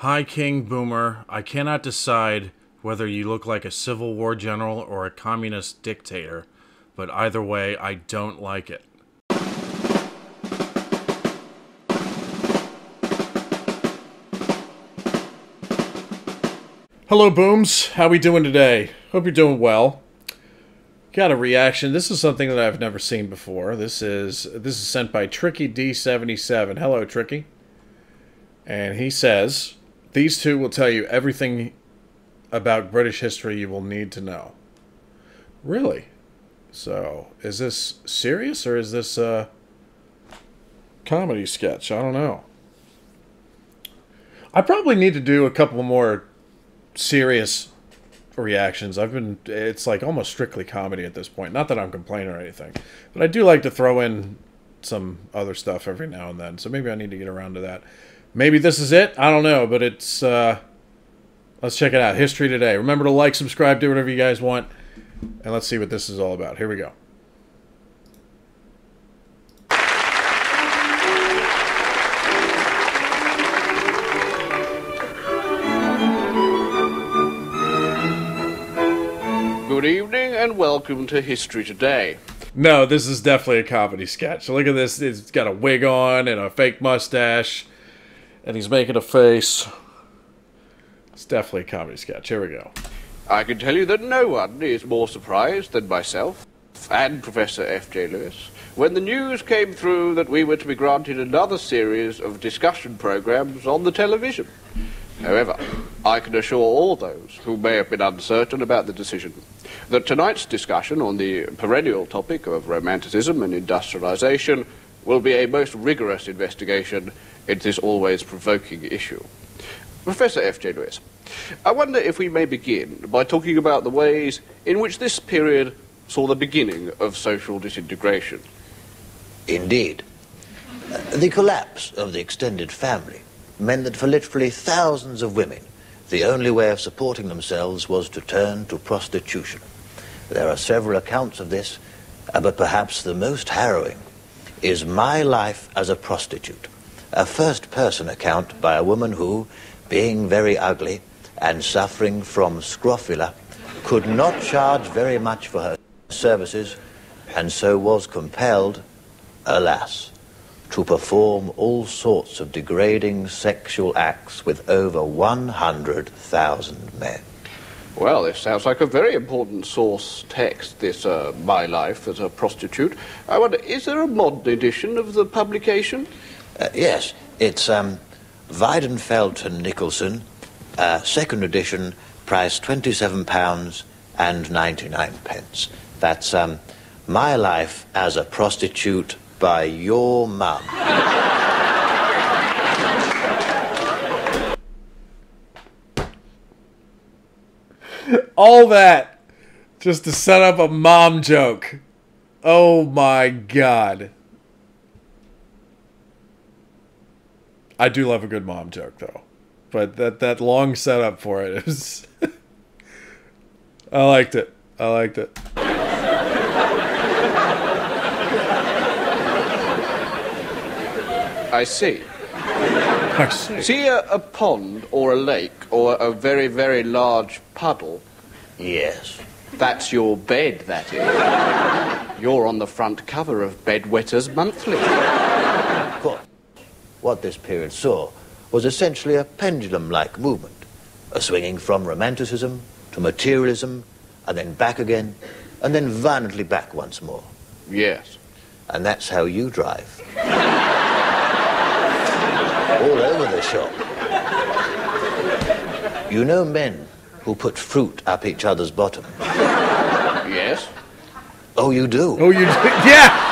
Hi, King Boomer. I cannot decide whether you look like a Civil War general or a communist dictator, but either way, I don't like it. Hello, Booms. How we doing today? Hope you're doing well. Got a reaction. This is something that I've never seen before. This is this is sent by Tricky D77. Hello, Tricky. And he says, "These two will tell you everything about British history you will need to know." Really? So, is this serious or is this a comedy sketch? I don't know. I probably need to do a couple more serious reactions. I've been it's like almost strictly comedy at this point. Not that I'm complaining or anything, but I do like to throw in some other stuff every now and then. So maybe I need to get around to that. Maybe this is it. I don't know, but it's uh let's check it out. History today. Remember to like, subscribe, do whatever you guys want. And let's see what this is all about. Here we go. Good evening and welcome to History Today. No, this is definitely a comedy sketch. Look at this. It's got a wig on and a fake mustache, and he's making a face. It's definitely a comedy sketch. Here we go. I can tell you that no one is more surprised than myself and Professor F.J. Lewis when the news came through that we were to be granted another series of discussion programs on the television. However, I can assure all those who may have been uncertain about the decision that tonight's discussion on the perennial topic of romanticism and industrialization will be a most rigorous investigation into this always provoking issue. Professor F.J. Lewis, I wonder if we may begin by talking about the ways in which this period saw the beginning of social disintegration. Indeed. The collapse of the extended family meant that for literally thousands of women, the only way of supporting themselves was to turn to prostitution. There are several accounts of this, uh, but perhaps the most harrowing is My Life as a Prostitute, a first person account by a woman who, being very ugly and suffering from scrofula, could not charge very much for her services, and so was compelled, alas, to perform all sorts of degrading sexual acts with over 100,000 men. Well, this sounds like a very important source text, this uh, My Life as a Prostitute. I wonder, is there a modern edition of the publication? Uh, yes, it's um, Weidenfeld and Nicolson, uh, second edition, price £27 and 99 pence. That's um, My Life as a Prostitute by your mum. All that just to set up a mom joke. Oh my god. I do love a good mom joke though. But that that long setup for it is I liked it. I liked it. I see. I see. See a, a pond or a lake or a very, very large puddle? Yes. That's your bed, that is. You're on the front cover of Bedwetters Monthly. Of course, what this period saw was essentially a pendulum like movement, a swinging from romanticism to materialism, and then back again, and then violently back once more. Yes. And that's how you drive. All over the shop. You know men who put fruit up each other's bottom. Yes? Oh, you do? Oh, you do? yeah.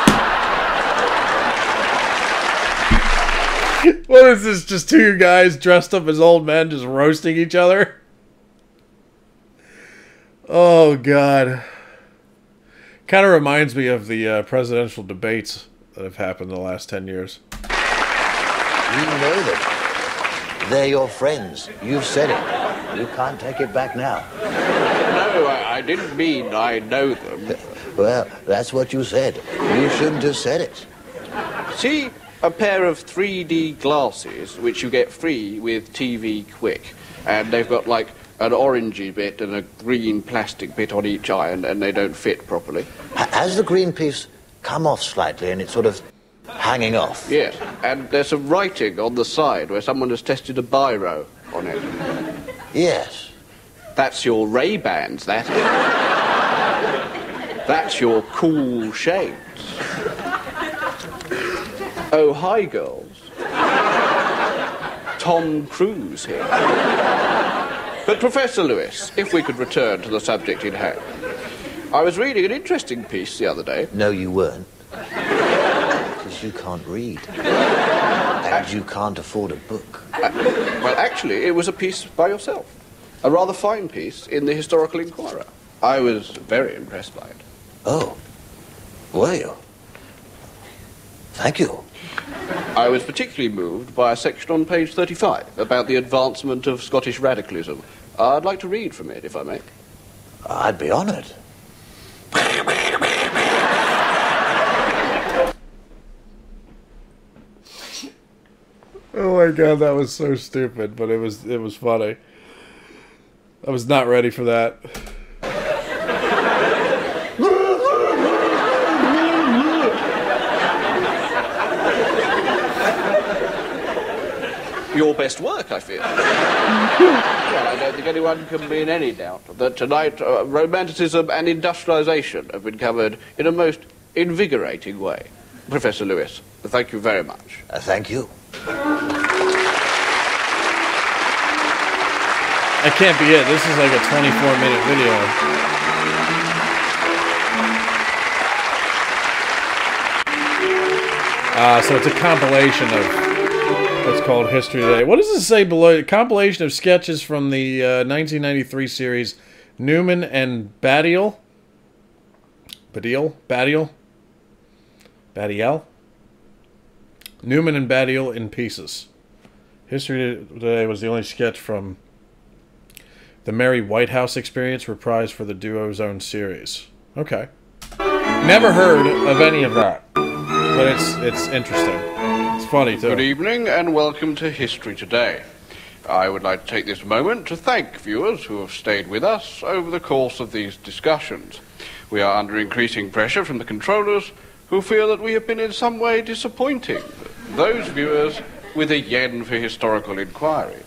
What is this? Just two guys dressed up as old men just roasting each other? Oh God. Kind of reminds me of the uh, presidential debates that have happened in the last ten years. You know them. They're your friends. You've said it. You can't take it back now. No, I, I didn't mean I know them. Well, that's what you said. You shouldn't have said it. See, a pair of 3D glasses which you get free with TV Quick. And they've got like an orangey bit and a green plastic bit on each eye, and, and they don't fit properly. Has the green piece come off slightly and it's sort of hanging off? Yes, and there's some writing on the side where someone has tested a biro on it. Yes. That's your Ray-Bans, that is. That's your cool shades. Oh, hi, girls. Tom Cruise here. But, Professor Lewis, if we could return to the subject in hand. I was reading an interesting piece the other day. No, you weren't. Because you can't read. And you can't afford a book. Uh, well, actually, it was a piece by yourself. A rather fine piece in the Historical Inquirer. I was very impressed by it. Oh. Were you? Thank you. I was particularly moved by a section on page 35 about the advancement of Scottish radicalism. I'd like to read from it, if I may. I'd be honored. Oh my god, that was so stupid, but it was it was funny. I was not ready for that. Your best work, I feel. well, I don't think anyone can be in any doubt that tonight uh, romanticism and industrialization have been covered in a most invigorating way. Professor Lewis, thank you very much. Uh, thank you. That can't be it. This is like a 24 minute video. Uh, so it's a compilation of what's called History Today. What does it say below? compilation of sketches from the uh, 1993 series Newman and Baddiel. Baddiel? Baddiel? Baddiel? Newman and Baddiel in pieces. History Today was the only sketch from the Mary Whitehouse Experience reprised for the Duo's own series. Okay. Never heard of any of that, but it's it's interesting. It's funny too. Good evening and welcome to History Today. I would like to take this moment to thank viewers who have stayed with us over the course of these discussions. We are under increasing pressure from the controllers who feel that we have been in some way disappointing those viewers with a yen for historical inquiry.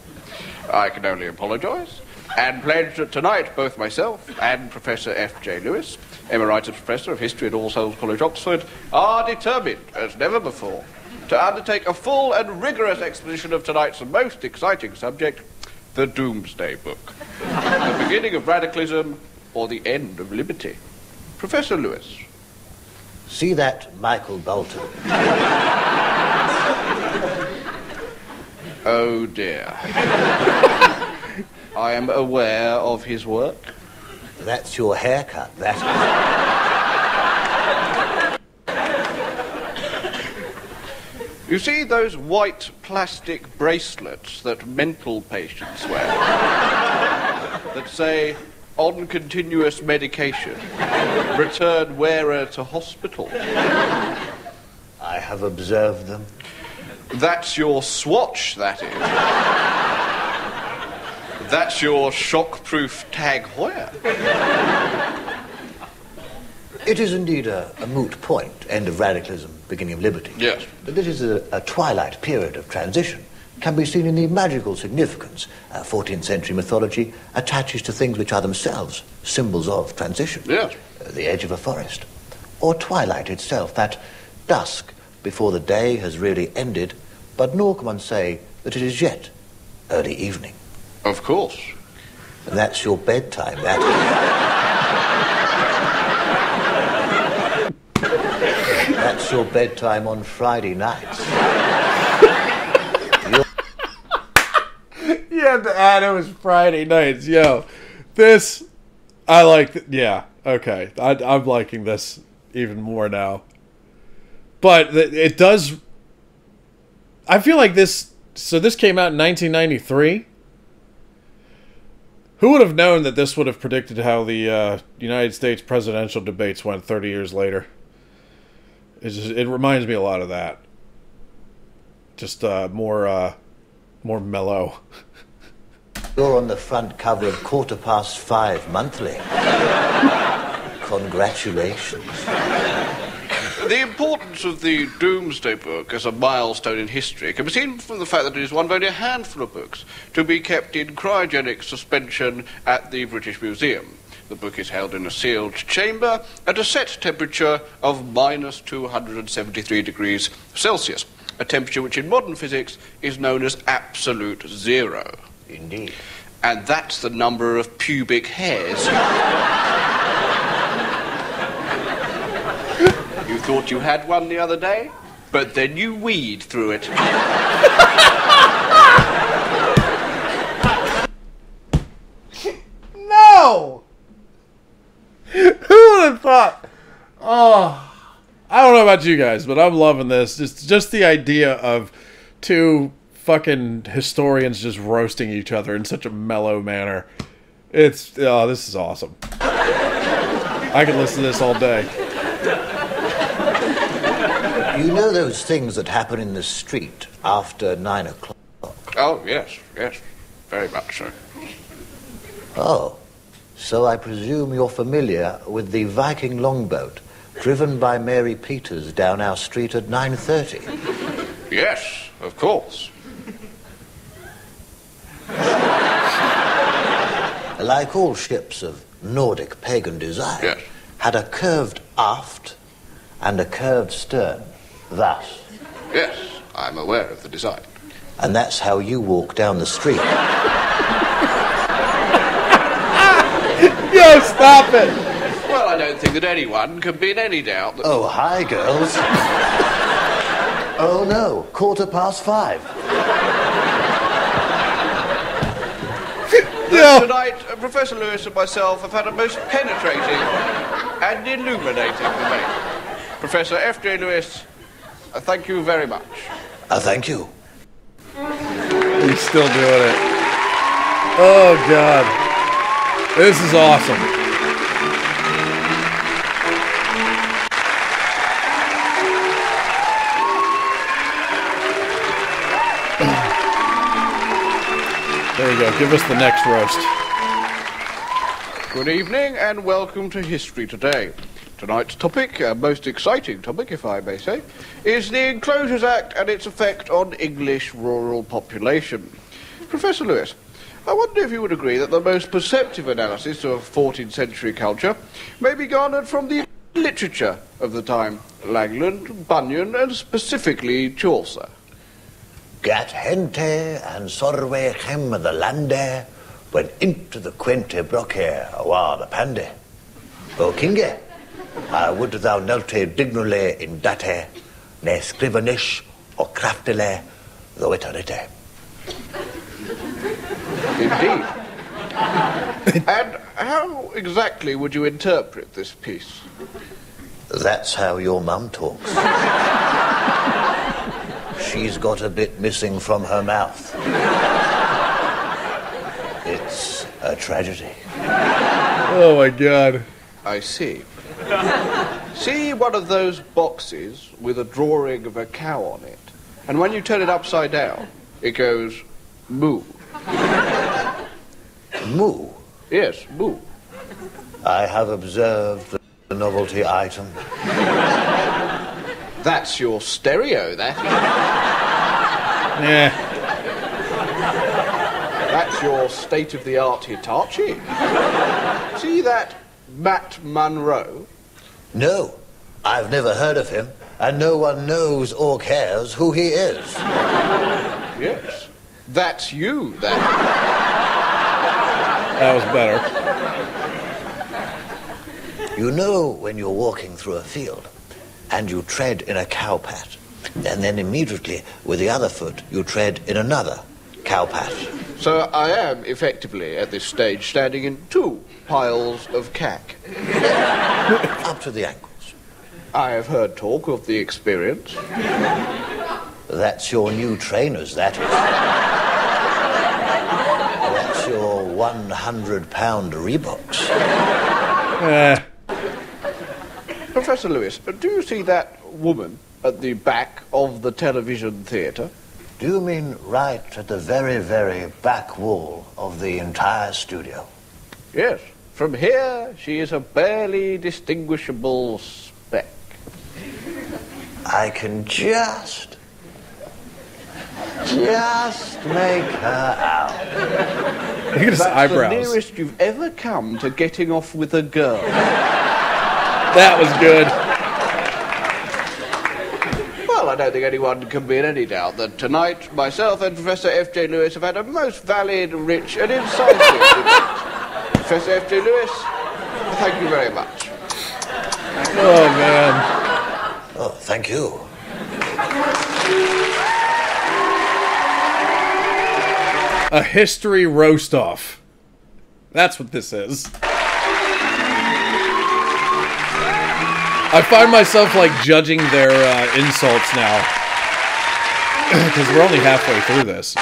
I can only apologise and pledge that tonight both myself and Professor F.J. Lewis, Emeritus Professor of History at All Souls College, Oxford, are determined, as never before, to undertake a full and rigorous exposition of tonight's most exciting subject, the Domesday Book. the beginning of radicalism or the end of liberty. Professor Lewis. See that Michael Bolton? Oh dear. I am aware of his work. That's your haircut, that. You see those white plastic bracelets that mental patients wear? that say, on continuous medication, return wearer to hospital. I have observed them. That's your swatch, that is. That's your shockproof Tag Heuer. It is indeed a, a moot point, end of radicalism, beginning of liberty. Yes. But this is a, a twilight period of transition. Can be seen in the magical significance uh, 14th century mythology attaches to things which are themselves symbols of transition. Yes. Uh, the edge of a forest. Or twilight itself, that dusk before the day has really ended, but nor can one say that it is yet early evening. Of course. And that's your bedtime, that. That's your bedtime on Friday nights. To add it was Friday nights. Yo, this I like. Yeah, okay. I, I'm liking this even more now. But it does. I feel like this. So this came out in 1993. Who would have known that this would have predicted how the uh, United States presidential debates went 30 years later? It's just, it reminds me a lot of that. just uh, more uh, more mellow. You're on the front cover of Quarter Past Five Monthly. Congratulations. The importance of the Domesday Book as a milestone in history can be seen from the fact that it is one of only a handful of books to be kept in cryogenic suspension at the British Museum. The book is held in a sealed chamber at a set temperature of minus 273 degrees Celsius, a temperature which in modern physics is known as absolute zero. Indeed. And that's the number of pubic hairs. you thought you had one the other day, but then you weed through it. No! Who would have thought? Oh, I don't know about you guys, but I'm loving this. Just, just the idea of two fucking historians just roasting each other in such a mellow manner. It's, oh, this is awesome. I could listen to this all day. You know those things that happen in the street after nine o'clock? Oh, yes, yes, very much so. Oh, so I presume you're familiar with the Viking longboat driven by Mary Peters down our street at 9.30? Yes, of course. Like all ships of Nordic pagan design, Yes. had a curved aft and a curved stern. Thus. Yes, I'm aware of the design. And that's how you walk down the street. Yo, stop it! Well, I don't think that anyone can be in any doubt that. Oh, hi, girls. oh, no. Quarter past five. Yo, Tonight, uh, Professor Lewis and myself have had a most penetrating and illuminating debate. Professor F.J. Lewis, uh, thank you very much. Uh, thank you. he's still doing it. Oh, God. This is awesome. There you go. Give us the next roast. Good evening and welcome to History Today. Tonight's topic, a most exciting topic if I may say, is the Enclosures Act and its effect on English rural population. Professor Lewis, I wonder if you would agree that the most perceptive analysis of 14th century culture may be garnered from the literature of the time, Langland, Bunyan and specifically Chaucer. Gat hente and sorwe hem the lande went into the quente broche awa the pande. O kinge, I would thou nelte dignule in date, ne scrivenish or craftile, though it arite. Indeed. and how exactly would you interpret this piece? That's how your mum talks. She's got a bit missing from her mouth. It's a tragedy. Oh, my God. I see. see one of those boxes with a drawing of a cow on it. And when you turn it upside down, it goes moo. Moo. Yes, moo. I have observed the novelty item. That's your stereo, that. Yeah. That's your state of the art Hitachi. See that Matt Monro? No, I've never heard of him, and no one knows or cares who he is. Yes. That's you, that. That was better. You know when you're walking through a field and you tread in a cow patch, and then immediately with the other foot you tread in another cow patch. So I am effectively, at this stage, standing in two piles of cack. Up to the ankles. I have heard talk of the experience. That's your new trainers, that is. That's your 100 pound Reeboks. Eh. Professor Lewis, do you see that woman at the back of the television theatre? Do you mean right at the very, very back wall of the entire studio? Yes, from here she is a barely distinguishable speck. I can just, just make her out. Look at his That's eyebrows. the nearest you've ever come to getting off with a girl. That was good. Well, I don't think anyone can be in any doubt that tonight myself and Professor F.J. Lewis have had a most valid, rich, and insightful debate. Professor F.J. Lewis, thank you very much. Oh man. Oh, thank you. A history roast off. That's what this is. I find myself like judging their uh, insults now. Because we're only halfway through this.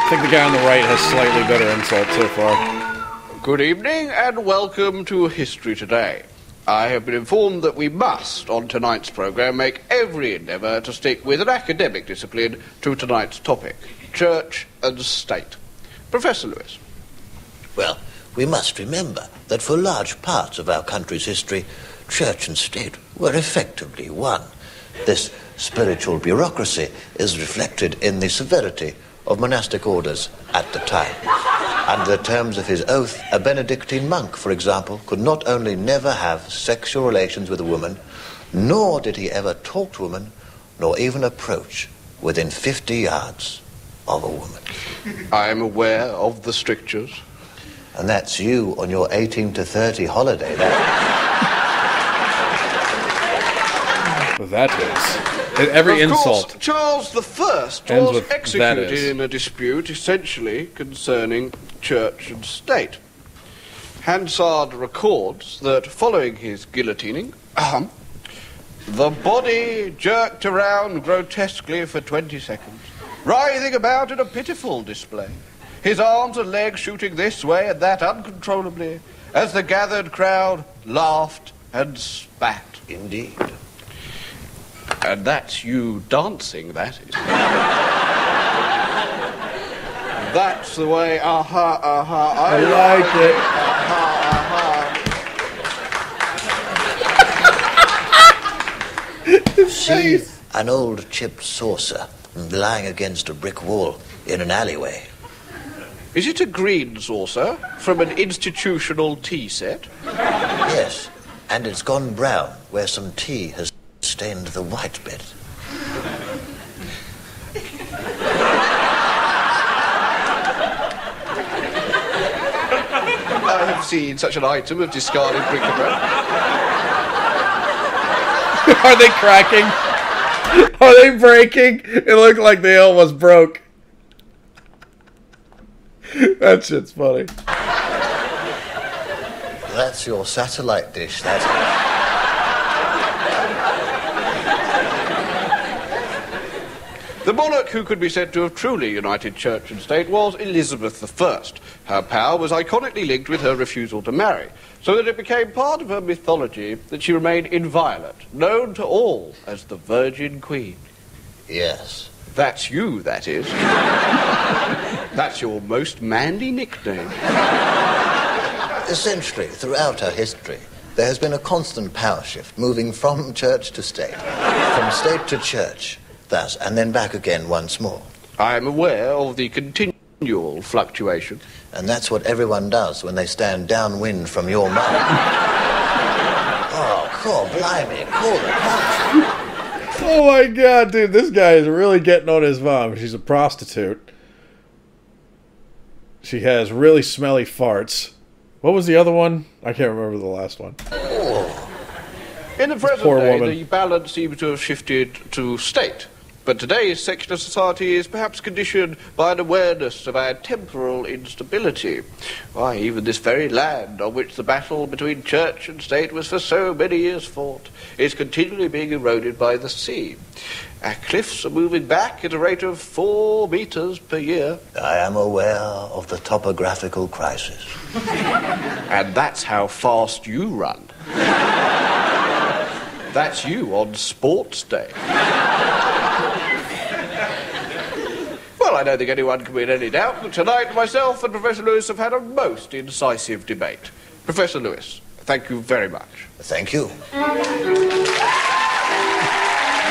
I think the guy on the right has slightly better insults so far. Good evening and welcome to History Today. I have been informed that we must, on tonight's programme, make every endeavour to stick with an academic discipline to tonight's topic church and state. Professor Lewis. Well, we must remember that for large parts of our country's history, church and state were effectively one. This spiritual bureaucracy is reflected in the severity of monastic orders at the time. Under the terms of his oath, a Benedictine monk, for example, could not only never have sexual relations with a woman, nor did he ever talk to a woman, nor even approach within 50 yards of a woman. I am aware of the strictures. And that's you on your 18 to 30 holiday. That, That is. Every of insult. Course, Charles the First was executed in a dispute essentially concerning church and state. Hansard records that following his guillotining, ahem, the body jerked around grotesquely for 20 seconds, writhing about in a pitiful display, his arms and legs shooting this way and that uncontrollably, as the gathered crowd laughed and spat. indeed. And that's you dancing, that is. that's the way, aha, aha, I, I like it. aha, aha. See an old chipped saucer lying against a brick wall in an alleyway. Is it a green saucer from an institutional tea set? Yes, and it's gone brown where some tea has stained the white bit. I have seen such an item of discarded bric-a-brac. Are they cracking? Are they breaking? It looked like they almost broke. That shit's funny. That's your satellite dish. That's The monarch who could be said to have truly united church and state was Elizabeth I. Her power was iconically linked with her refusal to marry, so that it became part of her mythology that she remained inviolate, known to all as the Virgin Queen. yes. That's you, that is. That's your most manly nickname. Essentially, throughout our history, there has been a constant power shift, moving from church to state, from state to church, thus, and then back again once more. I am aware of the continual fluctuation. And that's what everyone does when they stand downwind from your mouth. oh, cool, blimey, cool the punch. Oh my god, dude, this guy is really getting on his mom. She's a prostitute. She has really smelly farts. What was the other one? I can't remember the last one. Oh. In the present day, woman. the balance seems to have shifted to state. But today's secular society is perhaps conditioned by an awareness of our temporal instability. Why, even this very land on which the battle between church and state was for so many years fought is continually being eroded by the sea. Our cliffs are moving back at a rate of four meters per year, I am aware of the topographical crisis. and that's how fast you run. That's you on Sports Day. well, I don't think anyone can be in any doubt that tonight myself and Professor Lewis have had a most incisive debate. Professor Lewis, thank you very much. Thank you.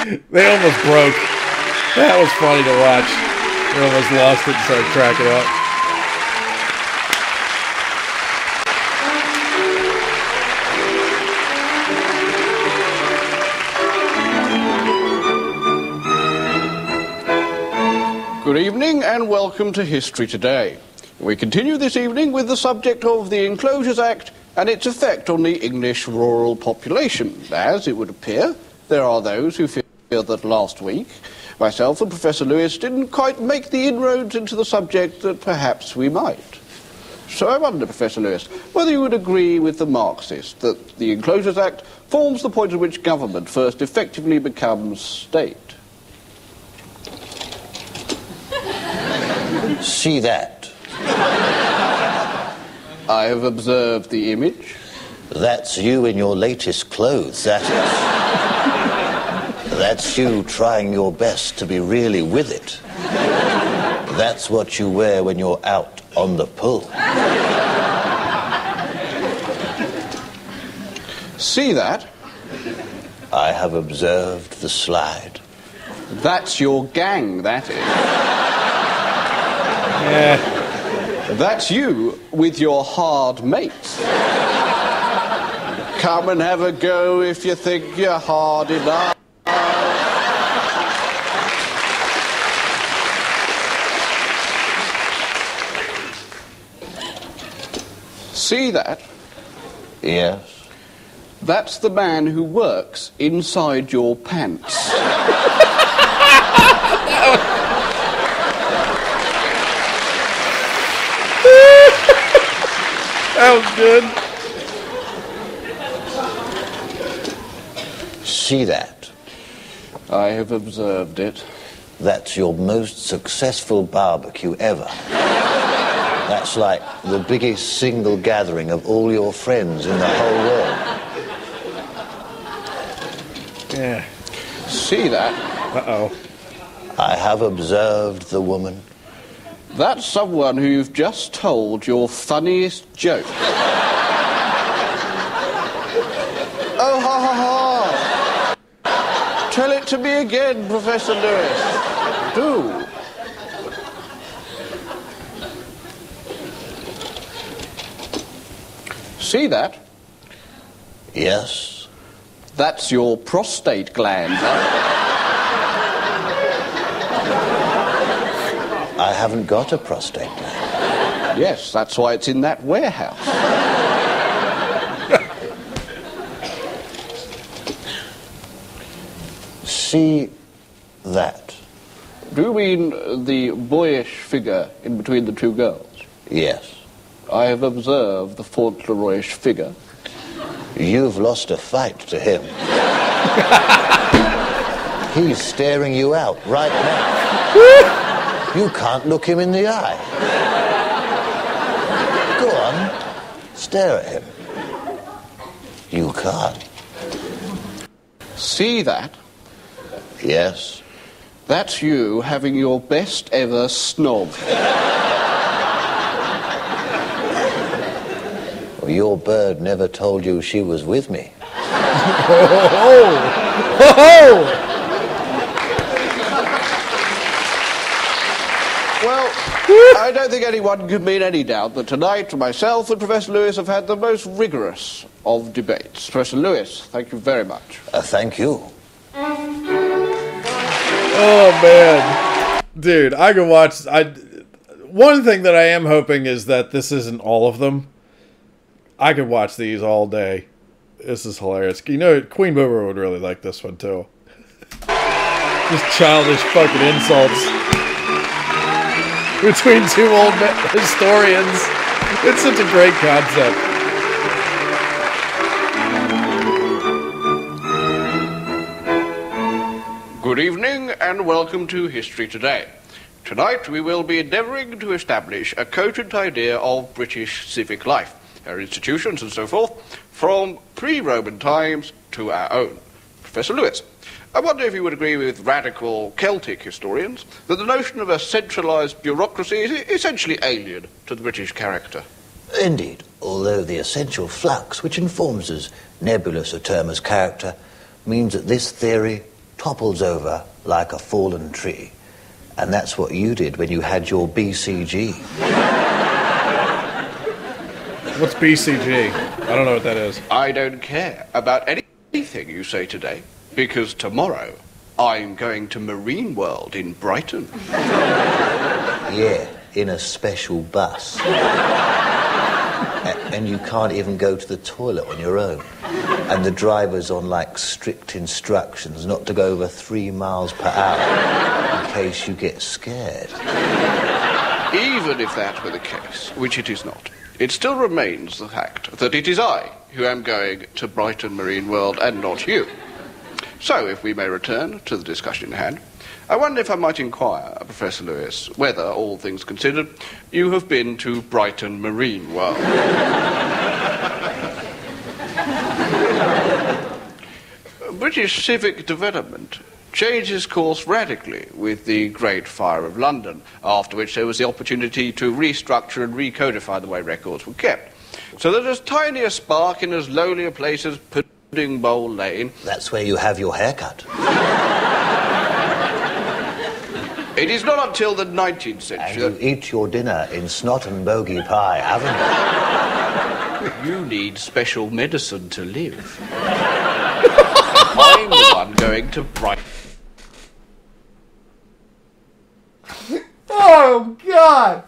They almost broke. That was funny to watch. They almost lost it and started cracking up. Good evening and welcome to History Today. We continue this evening with the subject of the Enclosures Act and its effect on the English rural population. As it would appear, there are those who feel that last week myself and Professor Lewis didn't quite make the inroads into the subject that perhaps we might. So I wonder, Professor Lewis, whether you would agree with the Marxists that the Enclosures Act forms the point at which government first effectively becomes state. See that? I have observed the image. That's you in your latest clothes, that is. That's you trying your best to be really with it. That's what you wear when you're out on the pull. See that? I have observed the slide. That's your gang, that is. Yeah. That's you with your hard mates. Come and have a go if you think you're hard enough. See that? Yes. That's the man who works inside your pants. That was good. See that? I have observed it. That's your most successful barbecue ever. That's like the biggest single gathering of all your friends in the whole world. Yeah. See that? Uh oh. I have observed the woman. That's someone who you've just told your funniest joke. oh, ha, ha, ha. Tell it to me again, Professor Lewis. Do. See that? Yes. That's your prostate gland. I haven't got a prostate gland. yes, that's why it's in that warehouse. See that? Do you mean the boyish figure in between the two girls? Yes. I have observed the Fauntleroyish figure. You've lost a fight to him. He's staring you out right now. you can't look him in the eye. Go on, stare at him. You can't. See that? Yes. That's you having your best ever snob. Your bird never told you she was with me. Oh! Oh! Well, I don't think anyone can be in any doubt that tonight myself and Professor Lewis have had the most rigorous of debates. Professor Lewis, thank you very much. Uh, thank you. Oh man, dude, I can watch. I one thing that I am hoping is that this isn't all of them. I could watch these all day. This is hilarious. You know, Queen Boomer would really like this one too. Just childish fucking insults between two old historians. It's such a great concept. Good evening and welcome to History Today. Tonight we will be endeavouring to establish a cogent idea of British civic life, our institutions and so forth, from pre-Roman times to our own. Professor Lewis. I wonder if you would agree with radical Celtic historians that the notion of a centralised bureaucracy is essentially alien to the British character. Indeed, although the essential flux which informs as nebulous a term as character means that this theory topples over like a fallen tree. And that's what you did when you had your BCG. What's BCG? I don't know what that is. I don't care about anything you say today, because tomorrow I'm going to Marine World in Brighton. Yeah, in a special bus. And you can't even go to the toilet on your own. And the driver's on like strict instructions not to go over three miles per hour in case you get scared. Even if that were the case, which it is not, it still remains the fact that it is I who am going to Brighton Marine World and not you. So, if we may return to the discussion in hand, I wonder if I might inquire, Professor Lewis, whether, all things considered, you have been to Brighton Marine World. British civic development changes course radically with the Great Fire of London, after which there was the opportunity to restructure and recodify the way records were kept. So that as tiny a spark in as lowly a place as Pudding Bowl Lane, That's where you have your haircut. it is not until the 19th century. And you eat your dinner in snot and bogey pie, haven't you? you need special medicine to live. I'm the one going to Brighton. Oh God!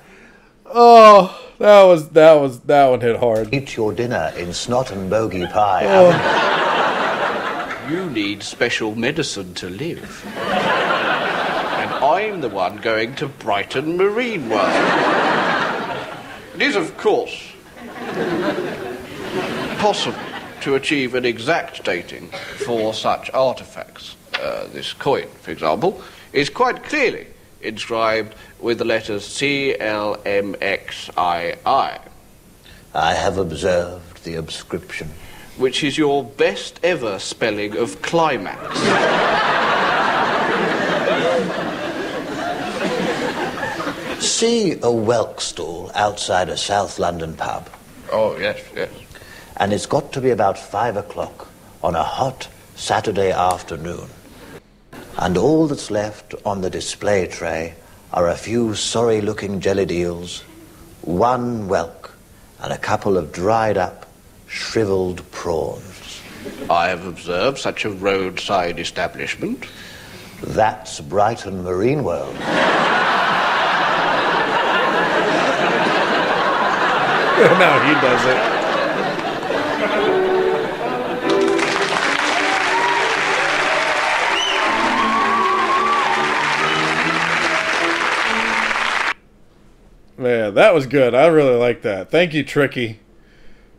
Oh, that was that was that one hit hard. Eat your dinner in snot and bogey pie, haven't you? You need special medicine to live. And I'm the one going to Brighton Marine World. It is, of course, possible to achieve an exact dating for such artifacts. Uh, this coin, for example, is quite clearly inscribed with the letters CLMXII, I have observed the obscription. which is your best ever spelling of climax. See a whelk stall outside a South London pub, Oh, yes, yes. and it's got to be about five o'clock on a hot Saturday afternoon. And all that's left on the display tray are a few sorry looking jelly eels, one whelk, and a couple of dried up, shriveled prawns. I have observed such a roadside establishment. That's Brighton Marine World. now he does Man, that was good. I really like that. Thank you, Tricky,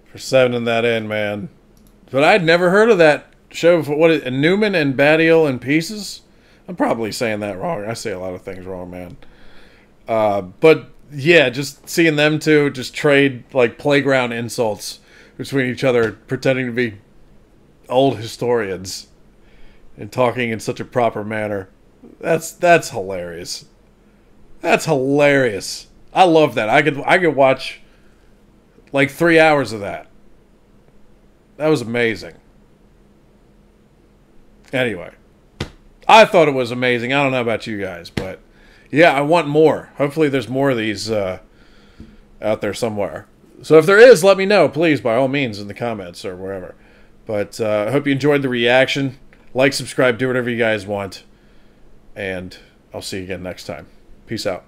for sending that in, man. But I'd never heard of that show before. What is Newman and Baddiel in Pieces? I'm probably saying that wrong. I say a lot of things wrong, man. Uh, but yeah, just seeing them two just trade like playground insults between each other, pretending to be old historians and talking in such a proper manner. That's that's hilarious. That's hilarious. I love that. I could I could watch like three hours of that. That was amazing. Anyway, I thought it was amazing. I don't know about you guys, but yeah, I want more. Hopefully, there's more of these uh, out there somewhere. So if there is, let me know, please, by all means, in the comments or wherever. But uh, I hope you enjoyed the reaction. Like, subscribe, do whatever you guys want. And I'll see you again next time. Peace out.